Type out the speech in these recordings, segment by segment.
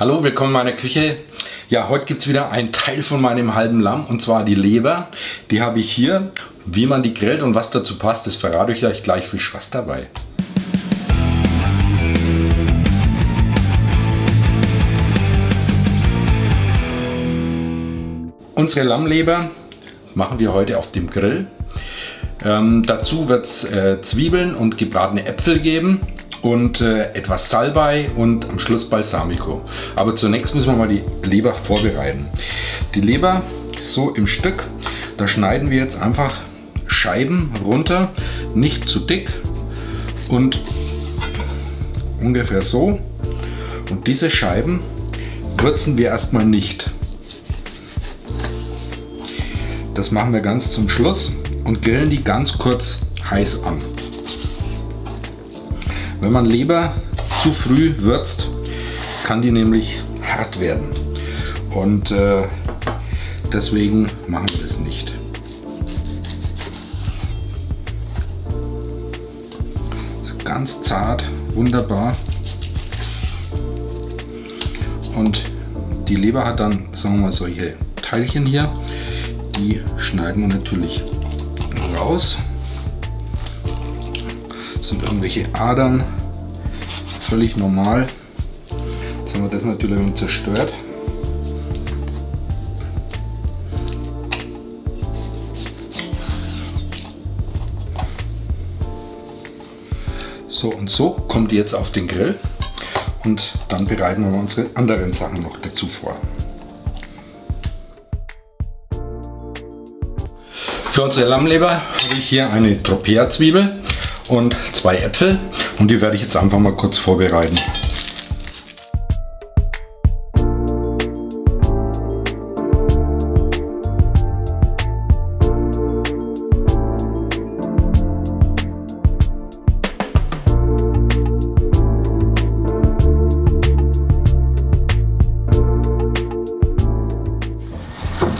Hallo, willkommen in meiner Küche. Ja, heute gibt es wieder einen Teil von meinem halben Lamm und zwar die Leber. Die habe ich hier. Wie man die grillt und was dazu passt, das verrate ich euch gleich. Viel Spaß dabei. Unsere Lammleber machen wir heute auf dem Grill. Ähm, dazu wird es äh, Zwiebeln und gebratene Äpfel geben und äh, etwas Salbei und am Schluss Balsamico. Aber zunächst müssen wir mal die Leber vorbereiten. Die Leber so im Stück, da schneiden wir jetzt einfach Scheiben runter, nicht zu dick und ungefähr so. Und diese Scheiben würzen wir erstmal nicht. Das machen wir ganz zum Schluss und grillen die ganz kurz heiß an. Wenn man Leber zu früh würzt, kann die nämlich hart werden. Und äh, deswegen machen wir das nicht. ganz zart, wunderbar. Und die Leber hat dann, sagen wir mal, solche Teilchen hier. Die schneiden wir natürlich raus sind irgendwelche Adern. Völlig normal. Jetzt haben wir das natürlich zerstört. So und so kommt die jetzt auf den Grill und dann bereiten wir unsere anderen Sachen noch dazu vor. Für unsere Lammleber habe ich hier eine Tropea-Zwiebel und zwei Äpfel und die werde ich jetzt einfach mal kurz vorbereiten.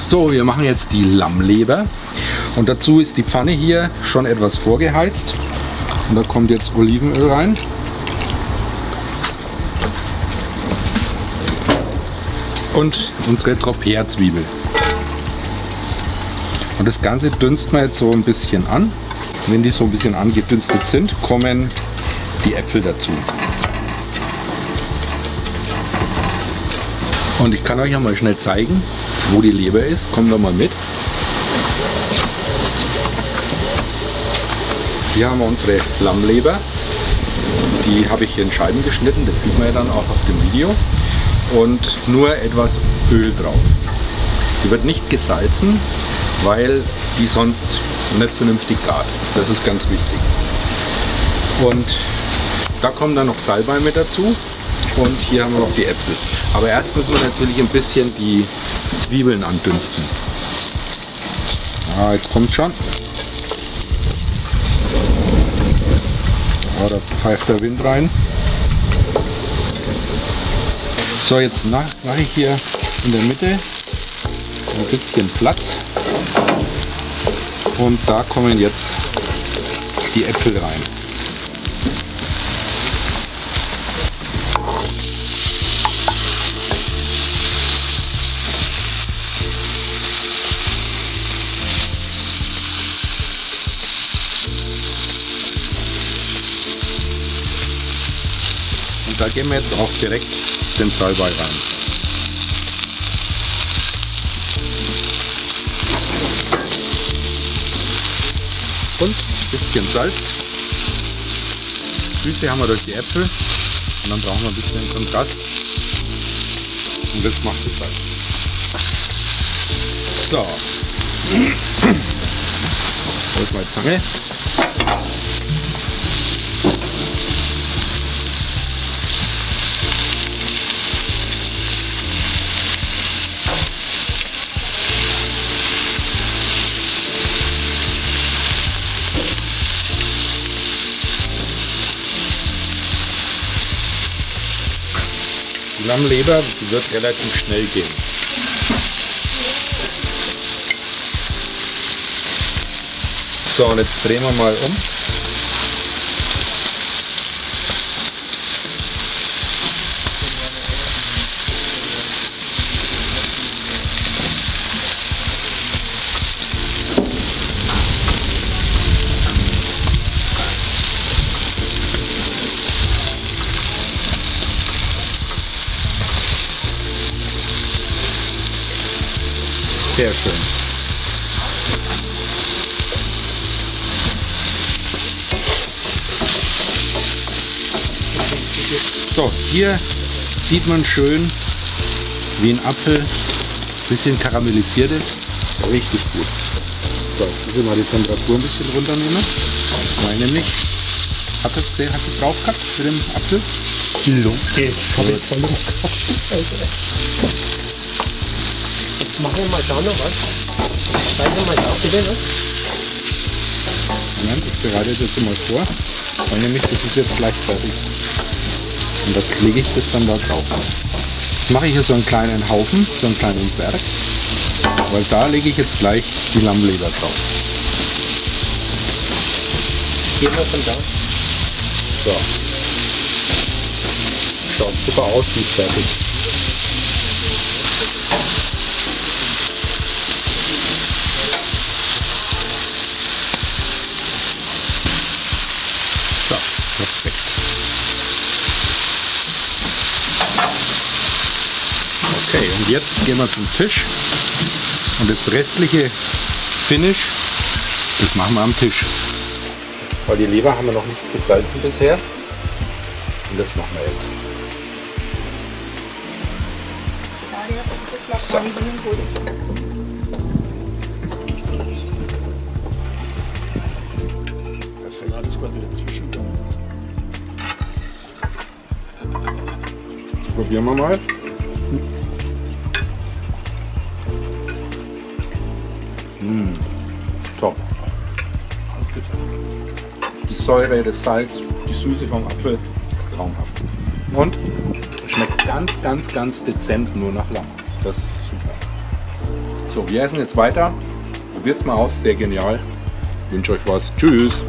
So, wir machen jetzt die Lammleber und dazu ist die Pfanne hier schon etwas vorgeheizt. Und da kommt jetzt Olivenöl rein. Und unsere Tropea-Zwiebel. Und das Ganze dünsten wir jetzt so ein bisschen an. Wenn die so ein bisschen angedünstet sind, kommen die Äpfel dazu. Und ich kann euch ja mal schnell zeigen, wo die Leber ist. Kommt da mal mit. Hier haben wir unsere Lammleber. Die habe ich hier in Scheiben geschnitten, das sieht man ja dann auch auf dem Video. Und nur etwas Öl drauf. Die wird nicht gesalzen, weil die sonst nicht vernünftig gart. Das ist ganz wichtig. Und da kommen dann noch Salbei mit dazu. Und hier haben wir noch die Äpfel. Aber erst müssen wir natürlich ein bisschen die Zwiebeln andünsten. Ah, jetzt kommt schon. Oh, da pfeift der Wind rein. So, jetzt mache ich hier in der Mitte ein bisschen Platz. Und da kommen jetzt die Äpfel rein. Da geben wir jetzt auch direkt den Salbei rein. Und ein bisschen Salz. Süße haben wir durch die Äpfel. Und dann brauchen wir ein bisschen Kontrast. Und das macht es halt. So. Holt mal Zange. Lammleber wird relativ schnell gehen. So, und jetzt drehen wir mal um. Sehr schön. So, hier sieht man schön, wie ein Apfel bisschen karamellisiert ist. Richtig gut. So, müssen wir mal die Temperatur ein bisschen runternehmen. Weil nämlich, hat es hast du drauf gehabt mit dem Apfel? Ich voll im Kopf. Jetzt machen wir mal da noch was. Zeige mal da bitte, ne? Moment, ich bereite das mal vor. Weil nämlich, das ist jetzt gleich fertig. Und da lege ich das dann da drauf. Jetzt mache ich hier so einen kleinen Haufen, so einen kleinen Berg. Weil da lege ich jetzt gleich die Lammleber drauf. Gehen wir von da. So. Schaut super aus, die ist fertig. Und jetzt gehen wir zum Tisch. Und das restliche Finish, das machen wir am Tisch. Weil die Leber haben wir noch nicht gesalzen bisher. Und das machen wir jetzt. So. Probieren wir mal. Top. Die Säure, das Salz, die Süße vom Apfel, traumhaft. Und schmeckt ganz, ganz, ganz dezent nur nach Lamm. Das ist super. So, wir essen jetzt weiter. Probiert mal aus, sehr genial. Ich wünsche euch was. Tschüss.